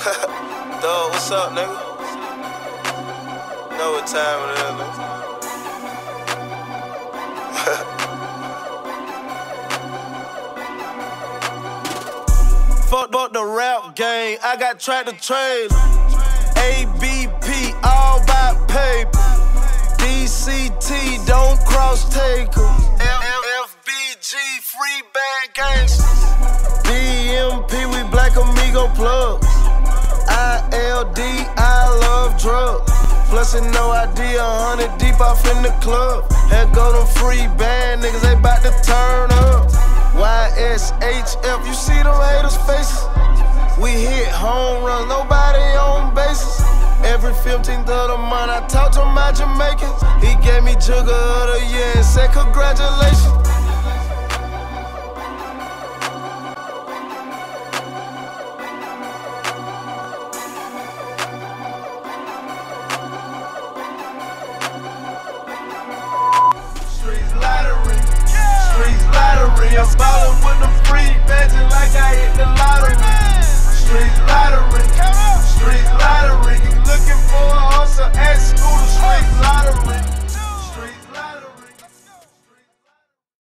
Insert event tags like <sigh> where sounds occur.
<laughs> Dog, what's up, nigga? Know what time it is, nigga. <laughs> Fucked up the rap game, I got tractor trailer. ABP, all by paper. DCT, don't cross take FBG, free bad gangsters. DMP, we. ILD, I love drugs. Plus, and no idea, a hundred deep off in the club. Had go them free band niggas, they bout to turn up. YSHF, you see them haters' faces? We hit home runs, nobody on bases. Every 15th of the month, I talk to my Jamaicans. He gave me Jugger of the Year and said, Congratulations.